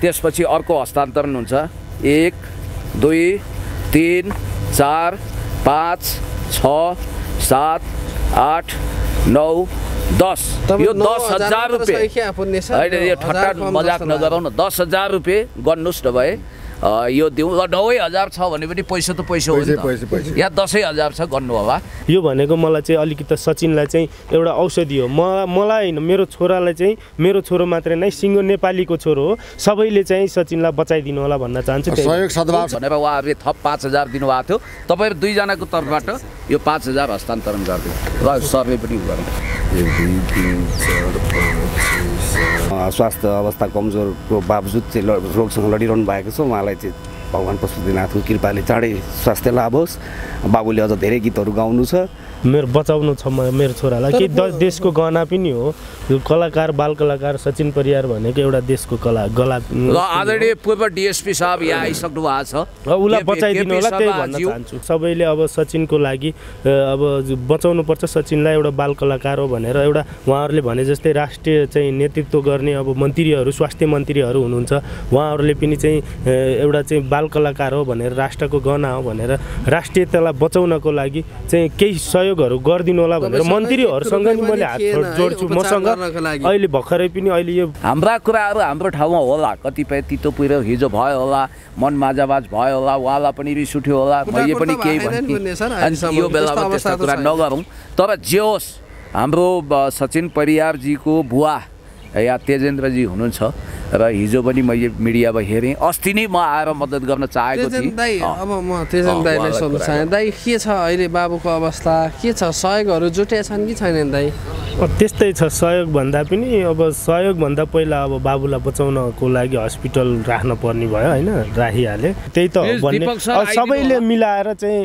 त्यसपछि अर्को हस्तान्तरण हुन्छ। एक दुई तिन चार पाँच छ सात आठ नौ दस। यो दस हजार रुपियाँ होइन यो ठट्टा मजाक जस्तो नगरौँ न दस हजार रुपियाँ गर्नुहोस् न भए यो दिउँ र नौै हजार छ भने पनि पैसा त पैसा हो यहाँ दसै हजार छ गर्नु होला। यो भनेको मलाई चाहिँ अलिकति सचिनलाई चाहिँ एउटा औषधि हो। म मलाई होइन मेरो छोरालाई चाहिँ मेरो छोरो मात्रै नै सिङ्गो नेपालीको छोरो हो। सबैले चाहिँ सचिनलाई बचाइदिनु होला भन्न चाहन्छु। सहयोग सद्भाव। भनेर उहाँहरूले थप पाँच हजार दिनुभएको थियो। तपाईँहरू दुईजनाको तर्फबाट यो पाँच हजार हस्तान्तरण गरिदियो। र सरले पनि गरौँ स्वास्थ्य अवस्था कमजोरको बावजुद चाहिँ रोगसँग लडिरहनु भएको छ उहाँलाई चाहिँ। भगवान् पशुपतिनाथको कृपाले चाँडै स्वास्थ्य लाभ होस्। बाबुले अझ धेरै गीतहरू गाउनु छ। मेरो बचाउनु छ म मेरो छोरालाई। कि द देशको गहना पनि हो। यो कलाकार बाल कलाकार सचिन परियार भनेको एउटा देशको कला गला आदरणीय पूर्व डिएसपी साहब यहाँ आइसक्नु भएको छ। उसलाई बचाइदिनु होला त्यही भन्न। चाहन्छु। सबैले अब सचिनको लागि अब बचाउनु पर्छ सचिनलाई एउटा बाल कलाकार हो भनेर एउटा उहाँहरूले भने जस्तै राष्ट्रिय चाहिँ नेतृत्व गर्ने अब मन्त्रीहरू स्वास्थ्य मन्त्रीहरू हुनुहुन्छ। उहाँहरूले पनि चाहिँ एउटा चाहिँ बाल कलाकार हो भनेर राष्ट्रको गहना हो भनेर राष्ट्रियतालाई बचाउनको लागि चाहिँ केही सहयोगहरू गरिदिनु होला भनेर मन्त्रीहरूसँग नि मैले हात जोड्छु मसँग। अहिले भर्खरै पनि अहिले यो हाम्रा कुराहरू हाम्रो ठाउँमा होला। कतिपय तितो पिरो हिजो भयो होला मन माझाबाज भयो होला उहाँलाई पनि रिस उठ्यो होला मैले पनि केही भने। यो बेलामा त्यस्तो कुरा। नगरौँ। तर जे होस् हाम्रो सचिन परियारजीको बुवा या तेजेन्द्रजी हुनुहुन्छ र हिजो पनि मैले मिडियामा हेरेँ। अस्ति नै म आएर मद्दत गर्न चाहेको थिएँ। अब म तेजन अँ, दाईलाई सोध्नु चाहेँ। दाई के छ अहिले बाबुको अवस्था? के छ? सहयोगहरू जुटे छन् कि छैनन् दाई? त्यस्तै छ सहयोग भन्दा पनि अब सहयोग भन्दा पहिला अब बाबुलाई बचाउनको लागि हस्पिटल राख्न पर्ने भयो होइन राखिहाले। त्यही त भन्ने। सबैले। मिलाएर चाहिँ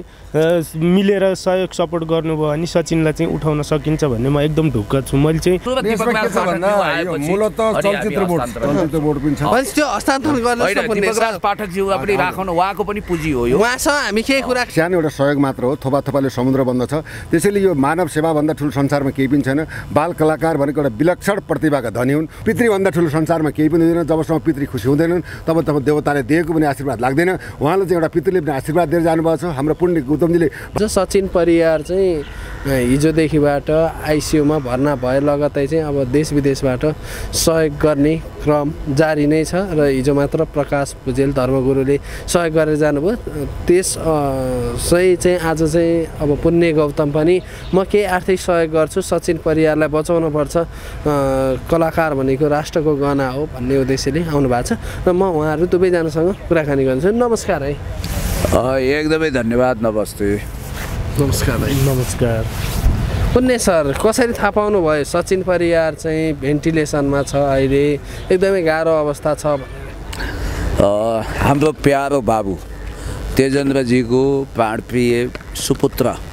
मिलेर सहयोग सपोर्ट गर्नुभयो भने सचिनलाई चाहिँ उठाउन सकिन्छ भन्ने म एकदम ढुक्क छु। मैले चाहिँ त्यो हस्तान्तरण पनि उहाँको पनि पुँजी हो उहाँसँग हामी केही कुरा सानो एउटा सहयोग मात्र हो। थोपा थोपाले समुद्र बन्द छ त्यसैले यो मानव सेवाभन्दा ठुलो संसारमा केही पनि छैन। बाल कलाकार भनेको एउटा विलक्षण प्रतिभाका धनी हुन्। पितृभन्दा ठुलो संसारमा केही पनि हुँदैन। जबसम्म पितृ खुसी हुँदैनन् तब तब देवताले दिएको पनि आशीर्वाद लाग्दैन। उहाँलाई चाहिँ एउटा पितृले पनि आशीर्वाद दिएर जानुभएको छ। हाम्रो पुण्य गौतमजीले सचिन परियार चाहिँ हिजोदेखिबाट आइसियुमा भर्ना भए लगतै चाहिँ अब देश विदेशबाट सहयोग गर्ने क्रम जारी नै छ र हिजो मात्र प्रकाश भुजेल धर्मगुरुले सहयोग गरेर जानुभयो। त्यस सही चाहिँ आज चाहिँ अब पुण्य गौतम पनि म केही आर्थिक सहयोग गर्छु। सचिन परियारलाई बचाउनु पर्छ अ, कलाकार भनेको राष्ट्रको गहना हो भन्ने उद्देश्यले आउनु भएको छ। र म उहाँहरू दुवैजनासँग कुराकानी गर्छु नमस्कार है। अँ, एकदमै धन्यवाद नमस्ते। नमस्कार है नमस्कार। पुण्य सर कसरी थाहा पाउनु भयो सचिन परियार चाहिँ भेन्टिलेसनमा छ अहिले? एकदमै गाह्रो अवस्था छ हाम्रो प्यारो बाबु तेजेन्द्रजीको प्राणप्रिय सुपुत्र।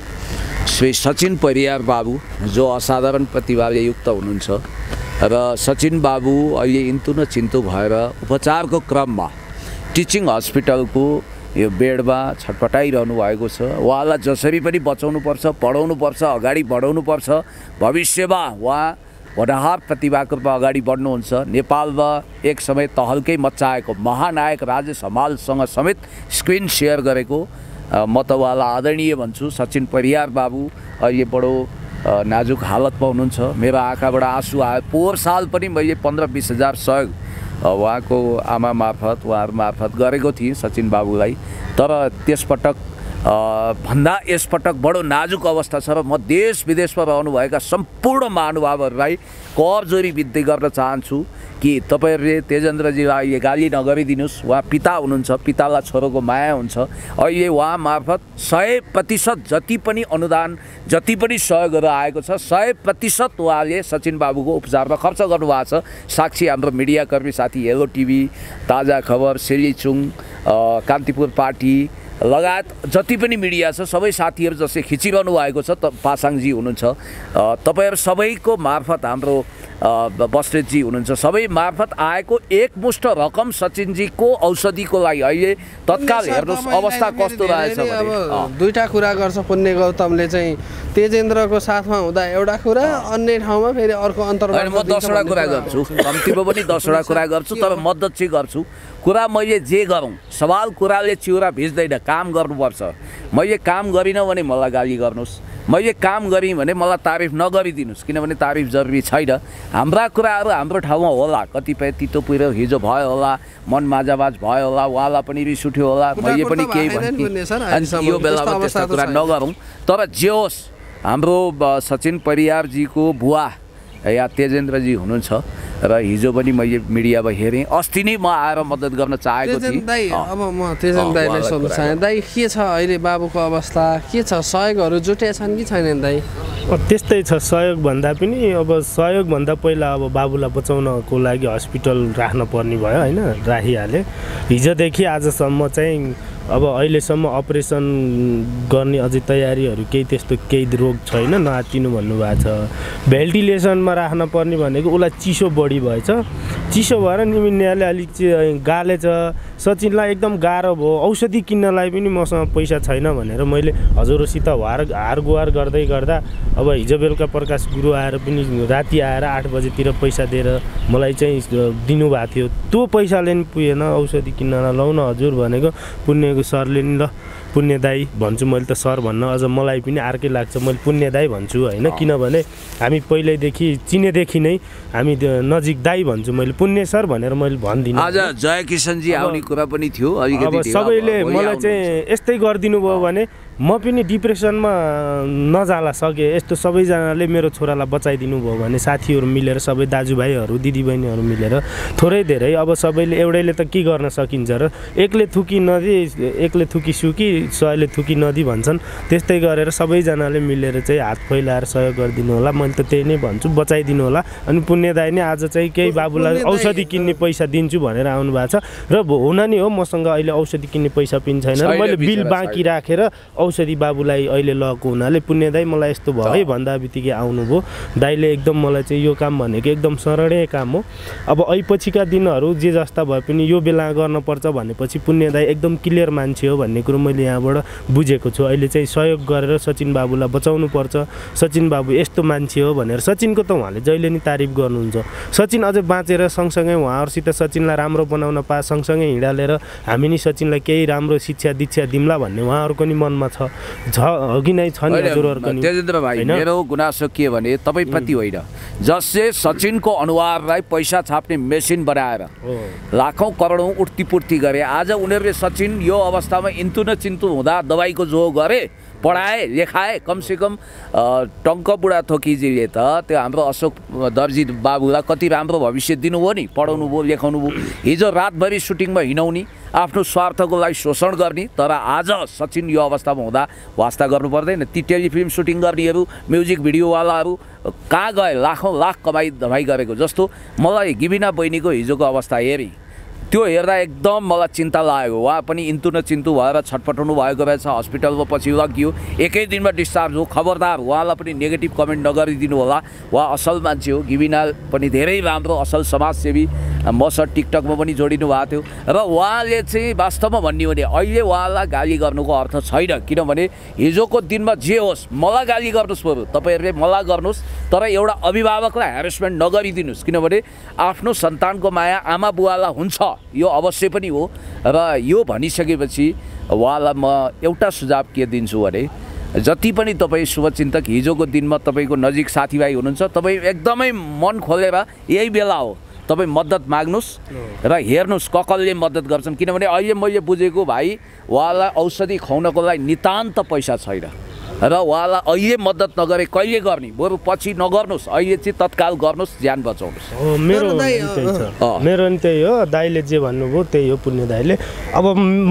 श्री सचिन परियार बाबु जो असाधारण प्रतिभाले युक्त हुनुहुन्छ र सचिन बाबु अहिले इन्तु न चिन्तु भएर उपचारको क्रममा टिचिङ हस्पिटलको यो बेडमा छटपटाइरहनु भएको छ। उहाँलाई जसरी पनि बचाउनुपर्छ पढाउनुपर्छ अगाडि बढाउनुपर्छ भविष्यमा उहाँ होनहार प्रतिभाको रूपमा अगाडि बढ्नुहुन्छ। नेपालमा एक समय तहल्कै मच्चाएको महानायक राजेश हमालसँग समेत स्क्रिन सेयर गरेको म त उहाँलाई आदरणीय भन्छु। सचिन परियार बाबु अहिले बडो नाजुक हालतमा हुनुहुन्छ। मेरो आँखाबाट आँसु आयो। पोहोर साल पनि मैले पन्ध्र बिस हजार सहयोग उहाँको आमा मार्फत उहाँहरू मार्फत गरेको थिएँ सचिन बाबुलाई। तर त्यसपटक भन्दा यसपटक बडो नाजुक अवस्था छ र म देश विदेशमा रहनुभएका सम्पूर्ण महानुभावहरूलाई कर जोरी विद्धि गर्न चाहन्छु कि तपाईँहरूले तेजेन्द्रजीलाई गाली नगरिदिनुहोस्। उहाँ पिता हुनुहुन्छ पितालाई छोरोको माया हुन्छ। अहिले उहाँ मार्फत सय प्रतिशत जति पनि अनुदान जति पनि सहयोगहरू आएको छ सय प्रतिशत उहाँले सचिन बाबुको उपचारमा खर्च गर्नुभएको छ। साक्षी हाम्रो मिडियाकर्मी साथी हेलो टिभी ताजा खबर सिलिचुङ कान्तिपुर पार्टी लगायत जति पनि मिडिया छ सबै साथीहरू जसले खिचिरहनु भएको छ त पासाङजी हुनुहुन्छ। तपाईँहरू सबैको मार्फत हाम्रो बस्नेतजी हुनुहुन्छ। सबै मार्फत आएको एकमुष्ट रकम सचिनजीको औषधिको लागि अहिले तत्काल हेर्नुहोस् अवस्था कस्तो रहेछ अब अ, दुईटा कुरा गर्छ पुण्य गौतमले चाहिँ। तेजेन्द्रको साथमा हुँदा एउटा कुरा अन्य ठाउँमा फेरि अर्को अन्तर म दसवटा कुरा गर्छु। कम्तीमा पनि दसवटा कुरा गर्छु तर मद्दत चाहिँ गर्छु। कुरा मैले जे गरौँ सवाल कुराले चिउरा भिज्दैन। काम गर्नुपर्छ। मैले काम गरिनँ भने मलाई गाली गर्नुहोस्। मैले काम गरेँ भने मलाई तारिफ नगरिदिनुहोस् किनभने तारिफ जरुरी छैन। हाम्रा कुराहरू हाम्रो ठाउँमा होला। कतिपय तितो पिरो हिजो भयो होला मन माझाबाज भयो होला उहाँलाई पनि रिस उठ्यो होला। मैले पनि केही भने यो बेलामा त्यस्तो कुरा। नगरौँ। तर जे होस् हाम्रो सचिन परियारजीको बुवा या तेजेन्द्रजी हुनुहुन्छ र हिजो पनि मैले मिडियामा हेरेँ। अस्ति नै म आएर मद्दत गर्न चाहेको थिएँ। अब म तेजन अँ, दाईलाई सोध्न चाहेँ। दाई के छ अहिले बाबुको अवस्था? के छ? सहयोगहरू जुटे छन् कि छैनन् दाई? अब त्यस्तै छ सहयोग भन्दा पनि। अब सहयोगभन्दा पहिला अब बाबुलाई बचाउनको लागि हस्पिटल राख्न पर्ने भयो होइन? राखिहालेँ। हिजोदेखि आजसम्म चाहिँ अब अहिलेसम्म अपरेसन गर्ने अझै तयारीहरू केही त्यस्तो केही रोग छैन नआत्तिनु भन्नुभएको छ। भेन्टिलेसनमा राख्न पर्ने भनेको उसलाई चिसो बढी भएछ। चिसो भएर निमिन्याले अलिक गालेछ सचिनलाई एकदम गाह्रो भयो। औषधि किन्नलाई पनि मसँग पैसा छैन भनेर मैले हजुरसित हार हार गुहार गर्दै गर्दा अब हिजो बेलुका प्रकाश गुरु आएर पनि राति आएर आठ बजीतिर पैसा दिएर मलाई चाहिँ दिनुभएको थियो। त्यो पैसाले नि पुगेन। औषधि किन्नलाई लौ न हजुर भनेको पुण्यको सरले नि ल। पुण्य दाई भन्छु मैले त सर भन्न अझ मलाई पनि अर्कै लाग्छ मैले पुण्य दाई भन्छु होइन। किनभने हामी पहिल्यैदेखि चिनेदेखि नै हामी नजिक दाई भन्छु मैले पुण्य सर भनेर मैले भन्दिनँ। आज जय किसनजी आउने कुरा पनि थियो अब सबैले मलाई। चाहिँ यस्तै गरिदिनु भयो भने म पनि डिप्रेसनमा नजाला सकेँ। यस्तो सबैजनाले मेरो छोरालाई बचाइदिनु भयो भने साथीहरू मिलेर सबै दाजुभाइहरू दिदीबहिनीहरू मिलेर थोरै धेरै अब सबैले एउटैले त के गर्न सकिन्छ र एकले थुकी नदी एकले थुकी सुकी सयले थुकी नदी भन्छन्। त्यस्तै गरेर सबैजनाले मिलेर चाहिँ हात फैलाएर सहयोग गरिदिनु होला। मैले त त्यही नै भन्छु बचाइदिनु होला। अनि पुण्यदाय नै आज चाहिँ केही बाबुलाई औषधि किन्ने पैसा दिन्छु भनेर आउनु भएको छ। र हुन नि हो मसँग अहिले औषधि किन्ने पैसा पनि छैन मैले बिल बाँकी। राखेर औषधि बाबुलाई अहिले लगेको हुनाले पुण्यदाई मलाई यस्तो भयो है भन्दा बित्तिकै आउनुभयो। दाइले एकदम मलाई चाहिँ यो काम भनेको एकदम सरलै काम हो। अब ऐपछिका दिनहरू जे जस्ता भए पनि यो बेला गर्नुपर्छ भनेपछि पुण्यदाई एकदम क्लियर मान्छे हो भन्ने कुरो मैले यहाँबाट बुझेको छु। अहिले चाहिँ सहयोग गरेर सचिन बाबुलाई बचाउनु पर्छ। सचिन बाबु यस्तो मान्छे हो भनेर सचिनको त उहाँले जहिले नि तारिफ गर्नुहुन्छ। सचिन अझै बाँचेर सँगसँगै उहाँहरूसित सचिनलाई राम्रो बनाउन पा सँगसँगै हिँडालेर हामी नि सचिनलाई केही राम्रो शिक्षा दीक्षा दिम्ला भन्ने उहाँहरूको नि मनमा छ। छ अघि नै छ नि हजुरहरूको होइन नि तेजेन्द्र भाइ? मेरो गुनासो के भने तपाईँप्रति होइन जसले सचिनको अनुहारलाई पैसा छाप्ने मेसिन बनाएर। लाखौँ करोडौँ उठ्तीपुर्ती गरे आज उनीहरूले सचिन यो अवस्थामा इन्तु न चिन्तु हुँदा दबाईको जो गरे पढाए लेखाए कमसेकम टङ्क बुढा थोकीजीले त त्यो हाम्रो अशोक दर्जी बाबुलाई कति राम्रो भविष्य दिनुभयो नि पढाउनु भयो लेखाउनु भयो। हिजो रातभरि सुटिङमा हिँडाउने आफ्नो स्वार्थको लागि शोषण गर्ने तर आज सचिन यो अवस्थामा हुँदा वास्ता गर्नु पर्दैन। ती टेलिफिल्म सुटिङ गर्नेहरू म्युजिक भिडियोवालाहरू कहाँ गए? लाखौँ लाख कमाइ धमाइ गरेको जस्तो। मलाई गिबिना बहिनीको हिजोको अवस्था हेरेँ। त्यो हेर्दा एकदम मलाई चिन्ता लाग्यो उहाँ पनि इन्तु न चिन्तु भएर छटपटाउनु भएको रहेछ हस्पिटलमा पछि लगियो। एकै दिनमा डिस्चार्ज हो। खबरदार उहाँलाई पनि नेगेटिभ कमेन्ट नगरिदिनु होला उहाँ असल मान्छे हो। गिबिना पनि धेरै राम्रो असल समाजसेवी। मसँग टिकटकमा पनि जोडिनु भएको थियो। र उहाँले चाहिँ वास्तवमा भन्ने भने अहिले उहाँलाई गाली गर्नुको अर्थ छैन। किनभने हिजोको दिनमा जे होस् मलाई गाली गर्नुहोस् बरु। तपाईँहरूले मलाई गर्नुहोस् तर एउटा अभिभावकलाई हेरेसमेन्ट नगरिदिनुहोस्। किनभने आफ्नो सन्तानको माया आमा बुवालाई हुन्छ। यो अवश्य पनि हो। र यो भनिसकेपछि उहाँलाई म एउटा सुझाव के दिन्छु भने जति पनि तपाईँ शुभचिन्तक हिजोको दिनमा तपाईँको नजिक साथीभाइ हुनुहुन्छ तपाईँ एकदमै मन खोलेर यही बेला हो। तपाईँ मद्दत माग्नुहोस् र हेर्नुहोस् ककलले मद्दत गर्छन् किनभने अहिले मैले बुझेको भाइ उहाँलाई औषधि खुवाउनको लागि नितान्त पैसा छैन। र उहाँलाई अहिले मद्दत नगरे कहिले गर्ने? बरु पछि नगर्नुहोस्। अहिले चाहिँ तत्काल गर्नुहोस् ज्यान बचाउनुहोस्। मेरो। मेरो पनि त्यही हो। दाइले जे भन्नुभयो त्यही हो पुण्य दाइले अब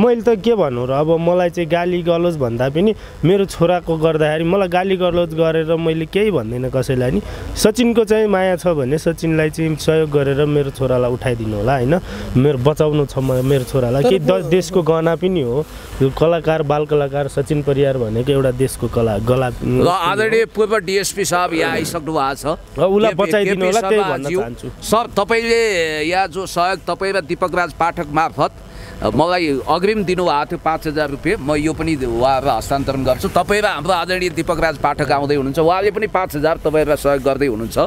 मैले त के भन्नु र? अब मलाई चाहिँ गाली गलोज भन्दा पनि मेरो छोराको गर्दाखेरि मलाई गाली गलोज गरेर मैले केही भन्दिनँ कसैलाई नि। सचिनको चाहिँ माया छ भने सचिनलाई चाहिँ सहयोग गरेर मेरो छोरालाई उठाइदिनु होला होइन? मेरो बचाउनु छ म- मेरो छोरालाई। तर कि द- पो- देशको गहना पनि हो। यो कलाकार बाल कलाकार सचिन परियार भनेको एउटा देशको कला गला र आदरणीय पूर्व डिएसपी साहब यहाँ आइसक्नु भएको छ। उसलाई बचाइदिनु होला, त्यही भन्न। चाहन्छु। सर तपाईँले यहाँ जो सहयोग तपाईँ र दिपक राज पाठक मार्फत मलाई अग्रिम दिनुभएको थियो पाँच हजार रुपियाँ। म यो पनि उहाँहरूलाई हस्तान्तरण गर्छु। तपाईँ र हाम्रो आदरणीय दिपक राज पाठक आउँदै हुनुहुन्छ। उहाँले पनि पाँच हजार तपाईँहरूलाई सहयोग गर्दै हुनुहुन्छ।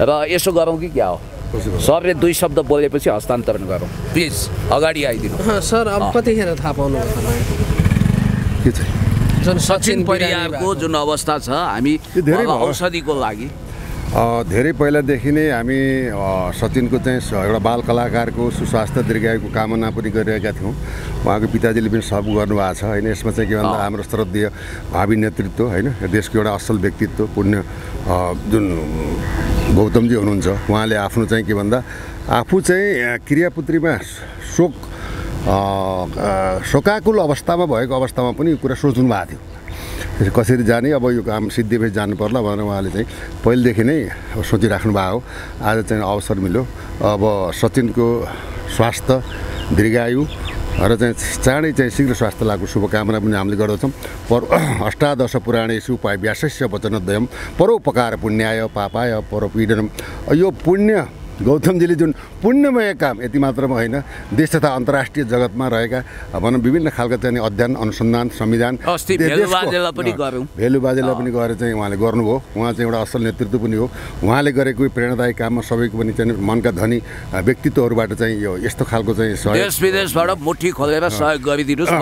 र यसो गरौँ कि क्या हो? सरले दुई शब्द बोलेपछि हस्तान्तरण गरौँ। प्लिज अगाडि आइदिनु। सर अब कतिखेर थाहा पाउनु के चाहिँ? जुन सचिन परियारको। जुन अवस्था छ हामी धेरै। औषधिको लागि धेरै पहिलादेखि नै हामी सचिनको चाहिँ एउटा बाल कलाकारको सुस्वास्थ्य दीर्घायुको कामना पनि गरिरहेका थियौँ उहाँको पिताजीले पनि सब गर्नुभएको छ होइन यसमा चाहिँ के भन्दा हाम्रो श्रद्धेय भावी नेतृत्व होइन देशको एउटा असल व्यक्तित्व पुण्य जुन गौतमजी हुनुहुन्छ उहाँले आफ्नो चाहिँ के भन्दा आफू चाहिँ क्रियापुत्रीमा शोक शोकाकुल अवस्थामा भएको अवस्थामा पनि यो कुरा सोच्नु भएको थियो कसरी जाने अब यो काम सिद्धिपछि जानु पर्ला भनेर उहाँले चाहिँ पहिलेदेखि नै अब सोचिराख्नु भएको हो। आज चाहिँ अवसर मिल्यो। अब सचिनको स्वास्थ्य दीर्घायु र चाहिँ चाँडै चाहिँ शीघ्र स्वास्थ्य लागु शुभकामना पनि हामीले गर्दछौँ। पर अष्टादश पुराणेषु उपाय व्यासस्य वचनद्वयम परोपकार पुण्याय पापाय परोपीडनम। यो पुण्य गौतमजीले जुन पुण्यमय काम यति मात्रमा होइन देश तथा अन्तर्राष्ट्रिय जगतमा रहेका भनौँ विभिन्न खालका चाहिँ अध्ययन अनुसन्धान संविधान अस्ति दे- भेलु देशको- बाजेलाई पनि गएर चाहिँ उहाँले गर्नुभयो। उहाँ चाहिँ एउटा असल नेतृत्व पनि हो। उहाँले गरेको प्रेरणादायी काममा सबैको पनि चाहिँ मनका धनी व्यक्तित्वहरूबाट चाहिँ यो यस्तो खालको चाहिँ सहयोग देश विदेशबाट मुठी खोलेर सहयोग गरिदिनुहोस्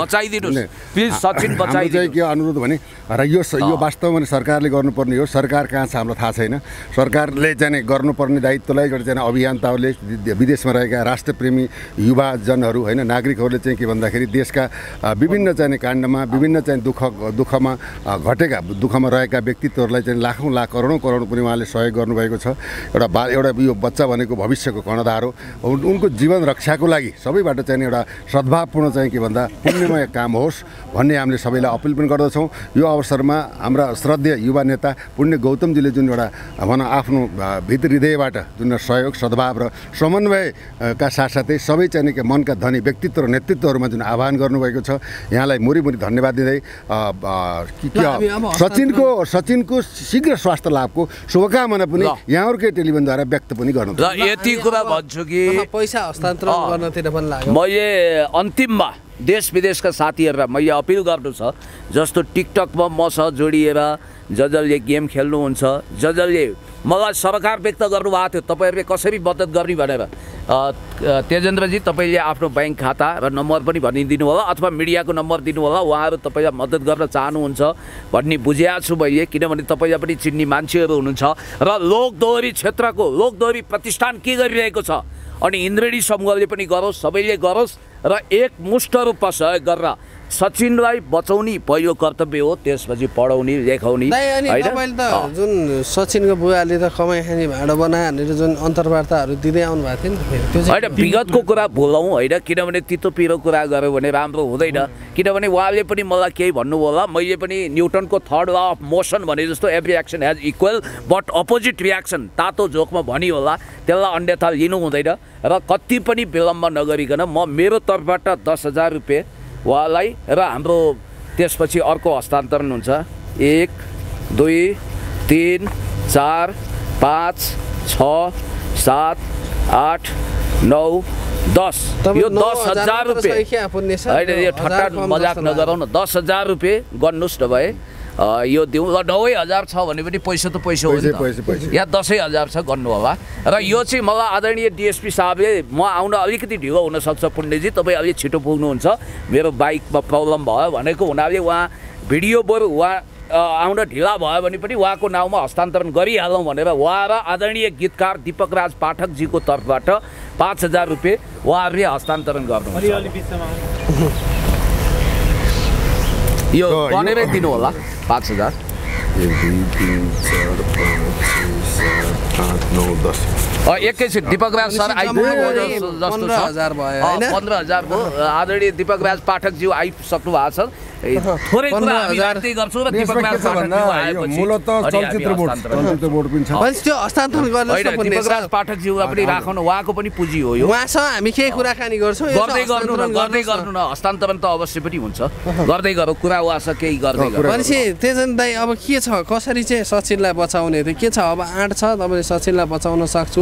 के अनुरोध भने र यो यो वास्तवमा सरकारले गर्नुपर्ने हो। सरकार कहाँ छ हामीलाई थाहा छैन। सरकारले चाहिँ गर्नुपर्ने दायित्वलाई एउटा चाहिँ अभियन्ताहरूले विदेशमा रहेका राष्ट्रप्रेमी युवाजनहरू होइन नागरिकहरूले चाहिँ के भन्दाखेरि देशका विभिन्न चाहिँ नि काण्डमा विभिन्न चाहिँ दुःख दुःखमा घटेका दुःखमा रहेका व्यक्तित्वहरूलाई चाहिँ लाखौँ लाख करोडौँ करोड पनि उहाँले सहयोग गर्नुभएको छ। एउटा बा एउटा यो बच्चा भनेको भविष्यको कर्णधार हो। उन- उनको जीवन रक्षाको लागि सबैबाट चाहिँ एउटा सद्भावपूर्ण चाहिँ के भन्दा पुण्यमय काम होस् भन्ने हामीले सबैलाई अपिल पनि गर्दछौँ। यो अवसरमा हाम्रा श्रद्धेय युवा नेता पुण्य गौतमजीले जुन एउटा भनौँ आफ्नो भित्र हृदयबाट जुन सहयोग सद्भाव र समन्वयका साथसाथै सबै चाहिँ मनका धनी व्यक्तित्व र नेतृत्वहरूमा जुन आह्वान गर्नुभएको छ यहाँलाई मुरीमुरी धन्यवाद दिँदै सचिनको सचिनको शीघ्र स्वास्थ्य लाभको शुभकामना पनि। यहाँहरूकै टेलिभिजनद्वारा व्यक्त पनि गर्नु यति कुरा भन्छु कि पैसा हस्तान्तरण। गर्नतिर पनि लाग्यो मैले अन्तिममा देश विदेशका साथीहरूलाई मैले अपिल गर्नु छ जस्तो टिकटकमा मसँग जोडिएर ज जसले गेम खेल्नुहुन्छ ज जसले मलाई सरकार व्यक्त गर्नुभएको थियो। तपाईँहरूले कसरी मद्दत गर्ने भनेर। तेजेन्द्रजी तपाईँले आफ्नो ब्याङ्क खाता र नम्बर पनि भनिदिनु होला अथवा मिडियाको नम्बर दिनु होला। उहाँहरू तपाईँलाई मद्दत गर्न चाहनुहुन्छ भन्ने बुझिएको छु मैले किनभने तपाईँलाई पनि चिन्ने मान्छेहरू हुनुहुन्छ। र लोकदोहोरी क्षेत्रको लोकदोहोरी प्रतिष्ठान के गरिरहेको छ? अनि इन्द्रेणी समूहले पनि गरोस् सबैले गरोस् र एक मुष्ट रूपमा सहयोग गरेर सचिनलाई बचाउने पहिलो कर्तव्य हो त्यसपछि पढाउने लेखाउने होइन? जुन सचिनको बुवाले त कमाइ खाने भाँडो बनायो भनेर जुन अन्तर्वार्ताहरू दिँदै आउनु भएको थियो नि होइन विगतको कुरा भुलौँ होइन? किनभने तितो पिरो कुरा गऱ्यो भने राम्रो हुँदैन। किनभने उहाँले पनि मलाई केही भन्नु होला मैले पनि न्युटनको थर्ड ल अफ मोसन भने जस्तो every action has equal but opposite reaction तातो झोकमा भनी होला त्यसलाई अन्यथा लिनु हुँदैन। र कति पनि विलम्ब नगरिकन म मेरो तर्फबाट दस हजार रुपियाँ उहाँलाई र हाम्रो त्यसपछि अर्को हस्तान्तरण हुन्छ। एक दुई तिन चार पाँच छ सात आठ नौ दस। यो दस हजार रुपियाँ? होइन यो ठट्टा मजाक जस्तो नगरौँ न दस हजार रुपियाँ गर्नुहोस् न भए यो दिउँ र नौै हजार छ भने पनि पैसा त पैसा हो यहाँ दसैँ हजार छ गर्नु होला। र यो चाहिँ मलाई आदरणीय डिएसपी साहबले म आउन अलिकति ढिलो हुनसक्छ पुण्यजी तपाईँ अलिक छिटो पुग्नुहुन्छ। मेरो बाइकमा प्रब्लम भयो भनेको हुनाले उहाँ भिडियो बरु उहाँ आउन ढिला भयो भने पनि उहाँको नाउँमा हस्तान्तरण गरिहालौँ भनेर उहाँ र आदरणीय गीतकार दिपक राज पाठकजीको तर्फबाट पाँच हजार रुपियाँ उहाँहरूले हस्तान्तरण गर्नुहुन्छ। यो भनेरै दिनु होला पाँच हजार एकैछिन दिपक राज सर आइपुग्नु जस्तो पन्ध्र छ हजार भयो, आदरणीय दिपक राज पाठकज्यू आइसक्नु भएको छ थोरै गर्छौँ र मूलत चलचित्र बोर्ड हस्तान्तरण चलचित्र बोर्ड पनि छ। त्यो हस्तान्तरण होइन गर्नुहोस् न दिपक राज पुण्य पाठकज्यूलाई पनि राखौँ न उहाँको पनि पुँजी हो यो। उहाँसँग हामी केही कुराकानी गर्छौँ यो गर्दै गर्नु न गर्दै गर्नु न हस्तान्तरण त अवश्य पनि हुन्छ। गर्दै गरौँ कुरा उहाँसँग केही गर्दै भनेपछि तेजन दाई अब के छ? कसरी चाहिँ सचिनलाई बचाउने? के छ? अब आँट छ तपाईँले सचिनलाई बचाउन सक्छु?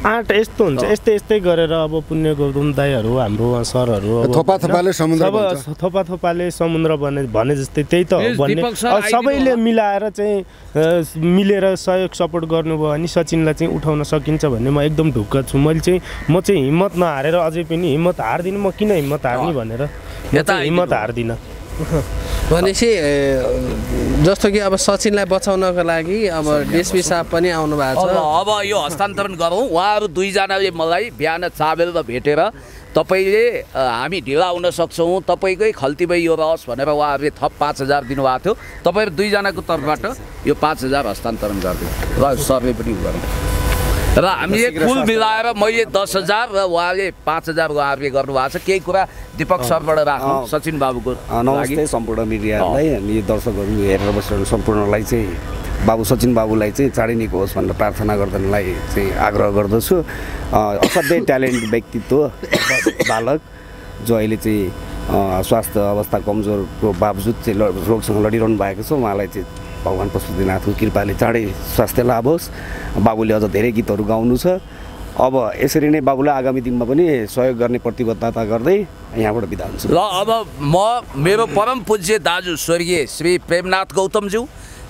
आँट यस्तो हुन्छ। यस्तै यस्तै गरेर अब पुण्य गौतम दाईहरू हाम्रो सरहरू अब थोपा थोपाले समुद्र। थोपा थोपाले समुद्र भने भने जस्तै त्यही त हो भन्ने। सबैले। मिलाएर चाहिँ मिलेर सहयोग सपोर्ट गर्नुभयो भने सचिनलाई चाहिँ उठाउन सकिन्छ भन्ने म एकदम ढुक्क छु। मैले चाहिँ म चाहिँ हिम्मत नहारेर अझै पनि हिम्मत हार्दिनँ। म किन हिम्मत हार्ने भनेर? म यता चाहिँ हिम्मत। हार्दिनँ। भनेपछि जस्तो कि अब सचिनलाई बचाउनको लागि अब डिएसपी साहब पनि आउनु भएको छ। अब यो हस्तान्तरण गरौँ। उहाँहरू दुईजनाले मलाई बिहान चाबेलमा भेटेर तपाईँले हामी ढिला हुन सक्छौँ। तपाईँकै खल्तीमै यो रहोस् भनेर उहाँहरूले थप पाँच हजार दिनुभएको थियो। तपाईँहरू दुईजनाको तर्फबाट यो पाँच हजार हस्तान्तरण गरिदिनु र सरले पनि गरौँ। र हामीले कुल मिलाएर मैले दस हजार र उहाँले पाँच हजार उहाँहरूले गर्नुभएको छ। केही कुरा दिपक सरबाट राखौँ अँ। सचिन बाबुको नमस्ते सम्पूर्ण मिडियाहरूलाई अनि दर्शकहरू हेरेर बसिरहनु सम्पूर्णलाई चाहिँ बाबु सचिन बाबुलाई चाहिँ चाँडै निको होस् भनेर प्रार्थना गर्दालाई चाहिँ आग्रह गर्दछु। असाध्यै ट्यालेन्ट व्यक्तित्व बालक जो अहिले चाहिँ स्वास्थ्य अवस्था कमजोरको बावजुद चाहिँ रोगसँग लडिरहनु भएको छ उहाँलाई चाहिँ भगवान् पशुपतिनाथको कृपाले चाँडै स्वास्थ्य लाभ होस् बाबुले अझ धेरै गीतहरू गाउनु छ। अब यसरी नै बाबुलाई आगामी दिनमा पनि सहयोग गर्ने प्रतिबद्धता गर्दै यहाँबाट बिदा हुन्छु। ल अब म मेरो परम पूज्य दाजु स्वर्गीय श्री प्रेमनाथ गौतमज्यू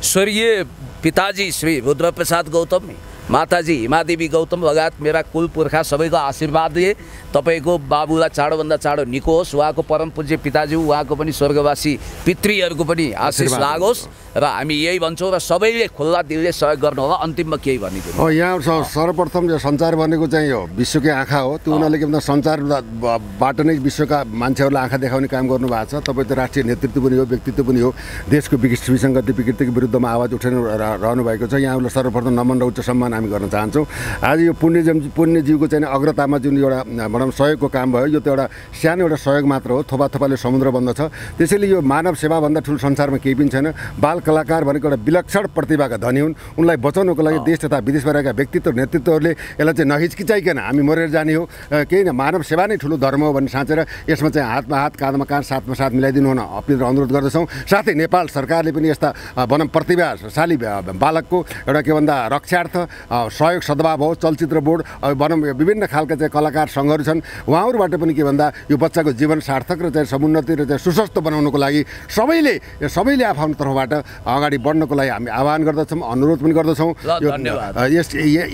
स्वर्गीय पिताजी श्री रुद्रप्रसाद गौतम माताजी हिमादेवी गौतम लगायत मेरा कुल पुर्खा सबैको आशीर्वाद दिए तपाईँको बाबुलाई चाँडोभन्दा चाँडो निको होस् उहाँको परम पूज्य पिताज्यू उहाँको पनि स्वर्गवासी पितृहरूको पनि आशिष लागोस्। र हामी यही भन्छौँ र सबैले खुल्ला दिलले सहयोग गर्नु होला अन्तिममा केही भनिदिनु अब यहाँ सर्वप्रथम यो सञ्चार भनेको चाहिँ यो विश्वकै आँखा हो। त्यो उनीहरूले के भन्दा सञ्चारबाट नै विश्वका मान्छेहरूलाई आँखा देखाउने काम गर्नुभएको छ। तपाईँ त राष्ट्रिय नेतृत्व पनि हो व्यक्तित्व पनि हो। देशको विकृ- विसङ्गति विकृतिको विरुद्धमा आवाज उठाउनु रहनु भएको छ। यहाँहरूलाई सर्वप्रथम नमन र उच्च सम्मान हामी गर्न चाहन्छौँ। आज यो पुण्यजम पुण्यजीवको चाहिँ अग्रतामा जुन एउटा भनौँ सहयोगको काम भयो यो त एउटा सानो एउटा सहयोग मात्र हो। थोपा थोपाले समुद्र बन्दछ। त्यसैले यो मानव सेवाभन्दा ठुलो संसारमा केही पनि छैन। बाल कलाकार भनेको एउटा विलक्षण प्रतिभाका धनी हुन्। उनलाई बचाउनको लागि देश तथा विदेशमा रहेका व्यक्तित्व नेतृत्वहरूले यसलाई चाहिँ नहिचकिचाइकन हामी मरेर जाने हो। केही न मानव सेवा नै ठुलो धर्म हो भन्ने साँचेर यसमा चाहिँ हातमा हात काँधमा काँध साथमा साथ मिलाइदिनु हुन अपिल र अनुरोध गर्दछौँ। साथै नेपाल सरकारले पनि यस्ता भनौँ प्रतिभाशाली बालकको एउटा के भन्दा रक्षार्थ सहयोग सद्भाव हो। चलचित्र बोर्ड भनौँ विभिन्न खालका चाहिँ कलाकार सङ्घहरू छन्। उहाँहरूबाट पनि के भन्दा यो बच्चाको जीवन सार्थक र चाहिँ समुन्नति र चाहिँ सुस्वस्थ बनाउनको लागि सबैले सबैले आफ्नो तर्फबाट अगाडि बढ्नको लागि हामी आह्वान गर्दछौँ अनुरोध पनि गर्दछौँ। यस य-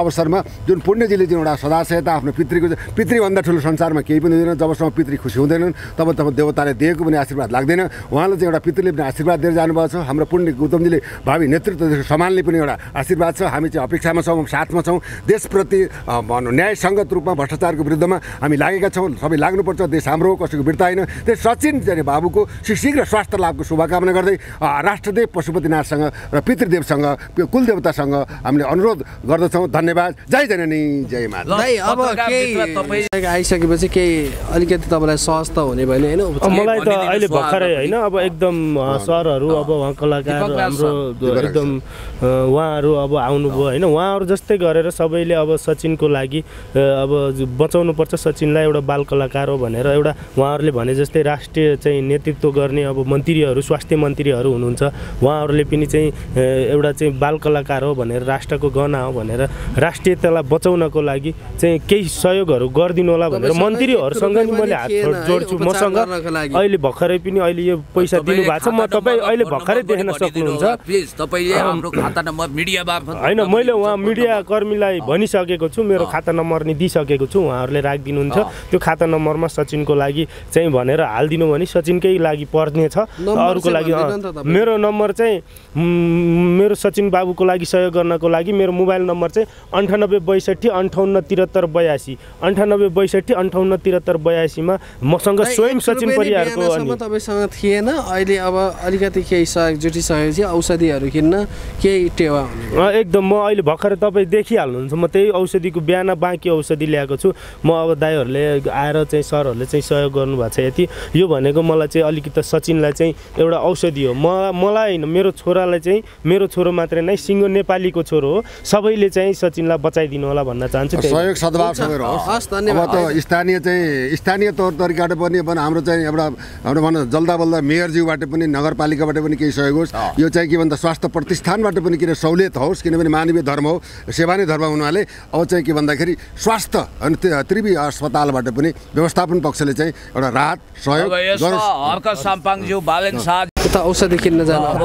अवसरमा जुन पुण्यजीले जुन एउटा सदाशयता आफ्नो पितृको पितृभन्दा ठुलो संसारमा केही पनि हुँदैन जबसम्म पितृ खुसी हुँदैनन् तब तब देवताले दिएको पनि आशीर्वाद लाग्दैन। उहाँलाई चाहिँ एउटा पितृले पनि आशीर्वाद दिएर जानुभएको छ। हाम्रो पुण्य गौतमजीले भावी नेतृत्व सम्हाल्ने पनि एउटा आशीर्वाद छ। हामी चाहिँ अपेक्षामा छौँ साथमा छौँ। देशप्रति भनौँ न्यायसङ्गत रूपमा भ्रष्टाचारको विरुद्धमा हामी लागेका छौँ। सबै लाग्नुपर्छ देश हाम्रो हो कसैको बिर्ता होइन। त्यस सचिन चाहिँ बाबुको शीघ्र स्वास्थ्य लाभको शुभकामना गर्दै अ, राष्ट्रदेव पशुपतिनाथसँग र पितृदेवसँग कुलदेवतासँग हामीले अनुरोध गर्दछौँ। धन्यवाद। जय जननी जय माता। अब केही आइसकेपछि केही अलिकति तपाईँलाई सहज त हुने भयो नि होइन? मलाई त अहिले भर्खरै। होइन अब एकदम सरहरू अब उहाँ कलाकार हाम्रो एकदम उहाँहरू अब आउनुभयो होइन उहाँहरू जस्तै गरेर सबैले अब सचिनको लागि अब ज- बचाउनुपर्छ सचिनलाई एउटा बाल कलाकार हो भनेर एउटा उहाँहरूले भने जस्तै राष्ट्रिय चाहिँ नेतृत्व गर्ने अब मन्त्रीहरू स्वास्थ्य मन्त्रीहरू हुनुहुन्छ। उहाँहरूले पनि चाहिँ एउटा चाहिँ बाल कलाकार हो भनेर राष्ट्रको गहना हो भनेर राष्ट्रियतालाई बचाउनको लागि चाहिँ केही सहयोगहरू गरिदिनु होला भनेर मन्त्रीहरूसँग यत्रो नि मैले हात पनि जोड्छु मसँग। अहिले भर्खरै पनि अहिले यो पैसा दिनुभएको छ। म तपाईँ अहिले भर्खरै देख्न पनि सक्नुहुन्छ। होइन मैले उहाँ मिडिया कर्मीलाई भनिसकेको छु। मेरो। खाता नम्बर नि दिइसकेको छु। उहाँहरूले राखिदिनुहुन्छ। त्यो खाता नम्बरमा सचिनको लागि चाहिँ भनेर हालिदिनु भने सचिनकै लागि पर्ने छ अरूको लागि। मेरो नम्बर चाहिँ म, मेरो सचिन बाबुको लागि सहयोग गर्नको लागि मेरो मोबाइल नम्बर चाहिँ अन्ठानब्बे बैसठी अन्ठाउन्न त्रिहत्तर बयासी। अन्ठानब्बे बैसठी अन्ठाउन्न त्रिहत्तर बयासीमा मसँग स्वयं सचिन परिवारको तपाईँसँग थिएन अहिले अब अलिकति केही सहयोग जुटिसकेपछि औषधिहरू किन्न केही टेवा एकदम म अहिले भर्खर तपाईँ देखिहाल्नुहुन्छ म त्यही औषधिको बिहान बाँकी औषधि ल्याएको छु। म अब दाईहरूले आएर चाहिँ सरहरूले चाहिँ सहयोग गर्नुभएको छ यति। यो भनेको मलाई चाहिँ अलिकति सचिनलाई चाहिँ एउटा औषधि हो। म मलाई होइन मेरो छोरालाई चाहिँ मेरो छोरो मात्रै नै सिङ्गो नेपालीको छोरो हो। सबैले चाहिँ सचिनलाई बचाइदिनु होला भन्न चाहन्छु। सहयोग सद्भाव हस्, अब धन्यवाद। त स्थानीय चाहिँ स्थानीय तौर तरिकाबाट पनि अब हाम्रो चाहिँ एउटा हाम्रो भनौँ न जल्दा बल्दा मेयरज्यूबाट पनि नगरपालिकाबाट पनि केही सहयोग होस्। यो चाहिँ के भन्दा स्वास्थ्य प्रतिष्ठानबाट पनि किन सहुलियत होस् किनभने मानवीय धर्म हो सेवा नै धर्म हुनाले अब चाहिँ के भन्दाखेरि स्वास्थ्य अनि त्रिवी अस्पतालबाट पनि व्यवस्थापन पक्षले चाहिँ एउटा राहत सहयोग अब यसमा गरोस्। हर्क साम्पाङज्यू बालेन शाह उता औषधि किन्न जानु अब